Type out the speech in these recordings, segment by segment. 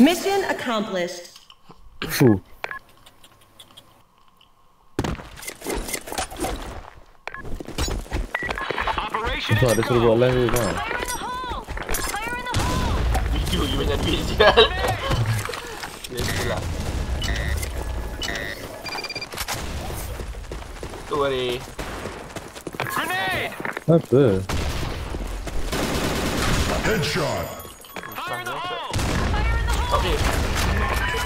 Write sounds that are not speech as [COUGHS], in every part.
Mission accomplished. Phew. Operation this will go live in now. You, you in that VGL. Grenade! That's it. Headshot! Fire in the hole! Okay.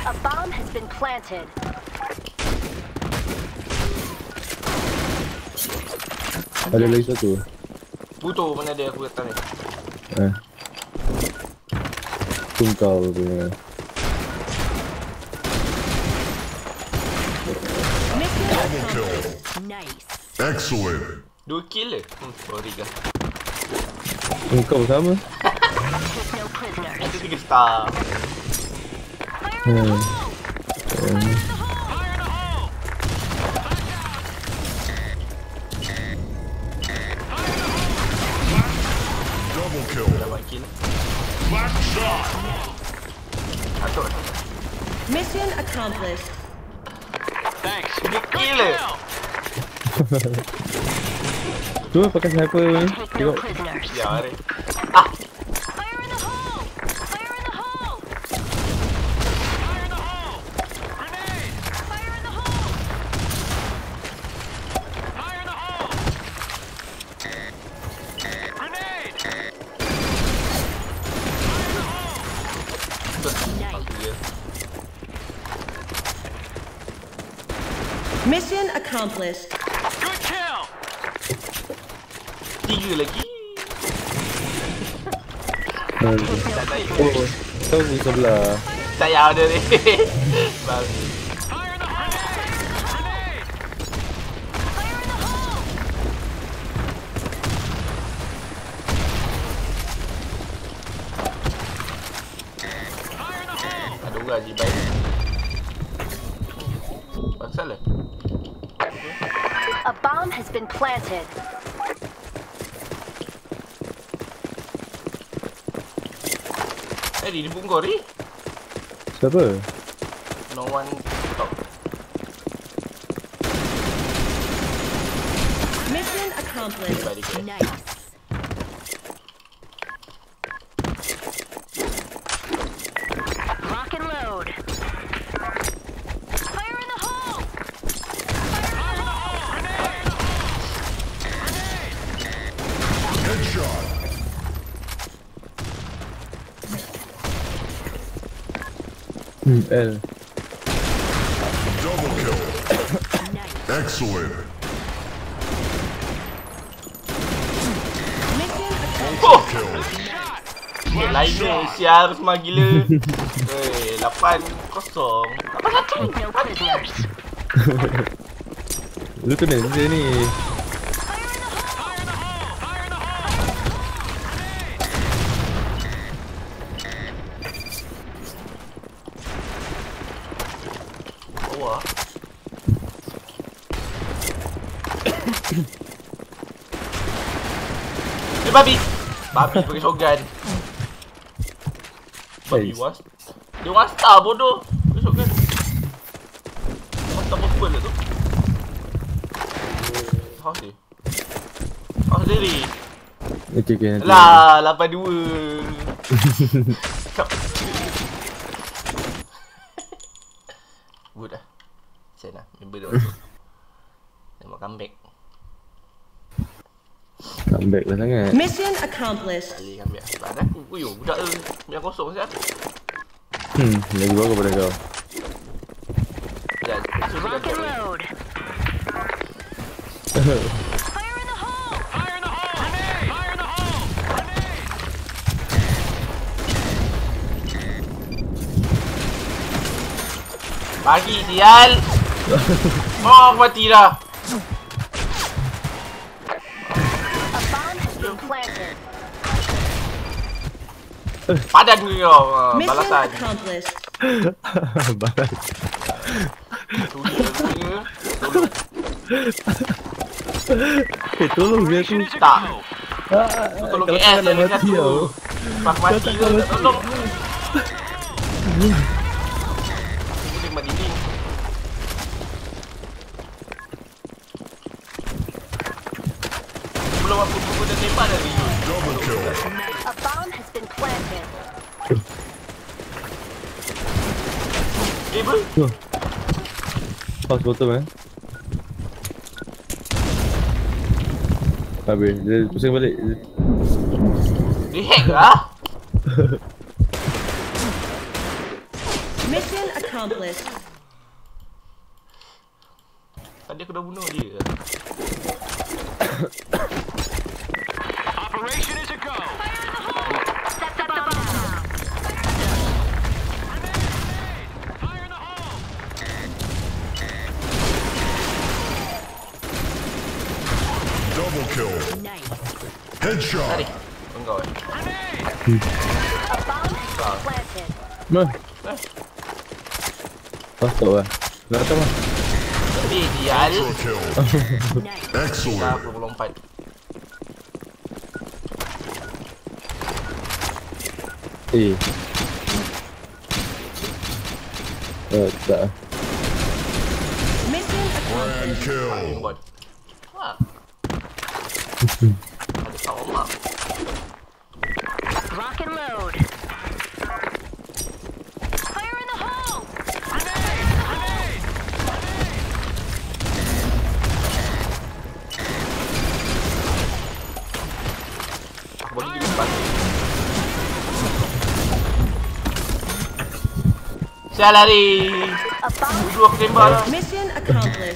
A bomb has been planted. Ada lagi satu. Buto mana dia aku datang ni. Eh. Punya. Double kill. Nice. Excellent. Dua kill le. Hmm, sorry kan. Tungkau sama? Itu tiga star. Mission accomplished. Thanks. You kill it. [LAUGHS] Tuh pakai sniper ni. Tengok. Ya, ada. Ah. Mission accomplished. Good kill! Did you like Oh, kau ni sebelah. Tak baik. Pasal lah. A bomb has been planted. Eh, di pun kau ni. Siapa? No one talk. Mission accomplished. Nice. L. Double kill. [COUGHS] Excellent. Oh! [COUGHS] Kill. [LAUGHS] Eh, lain ni. Siar semua gila. Eh, 8 kosong. Take no prisoners. Lu kena je ni. Eh, babi! Babi pakai shotgun. Babi was. Dia one star bodoh. Pakai shotgun. One star possible lah tu. House dia. House dia ni. Okey okey nanti. Lah, 82. Kap. Good lah. Sen lah. Member dia masuk. Dia mau comeback. Comeback lah sangat. Mission accomplished. Kali comeback. Sebab dah aku. Uyuh, budak tu. Yang kosong siap. Hmm, lagi bagus pada kau. Sekejap. Suruh Rock sekejap. and load. Fire in the hole! Fire in the hole. Grenade. Fire in the hole. Grenade. Bagi sial. Oh, aku mati dah. Padan kau. Ah, Mission Balasan. [LAUGHS] Balas. Tolong. Eh tolong dia tu. Tak. go. Tolong KS lagi mati satu. tau. Pas mati ke tak tolong. Dia. Belum aku pun dah tembak dari. A bomb has. Eh, ber. Pas bottom eh. Habis, dia pusing balik. Dia hack lah. Mission accomplished. Tadi aku dah bunuh dia. Headshot. Ready. I'm going. Dude. A bomb planted. Man. Basta weón. Levanta más. Excellent. Sí. Está. Grand kill. What? [LAUGHS] solo. Lock and load. Fire in the hole! Grenade! Grenade! Grenade! What do you mean by Salary! Mission accomplished.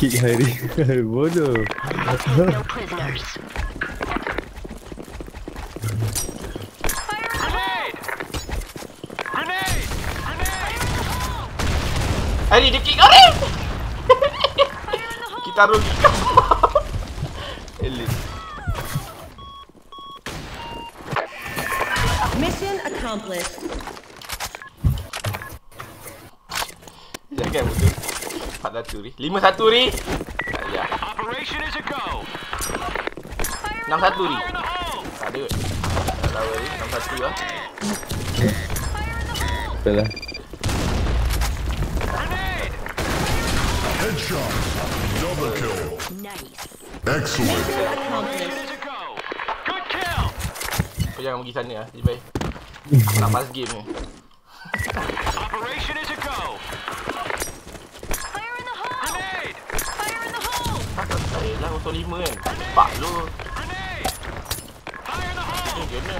kick Heidi. [LAUGHS] Bodoh. No prisoners. Hari dia kick orang. [LAUGHS] Kita rugi. Elite. Mission accomplished. 41 ri. 51 ri. Tak ya. Operation is a go. 61 ri. Fire in the hole. Tak ada kot. Tak tahu ri. 61 lah. Tak lah. Headshot. Double kill. Nice. Excellent. Kau jangan pergi sana lah. Nak pass game ni. Operation is a go. 1人摆路。这人呢？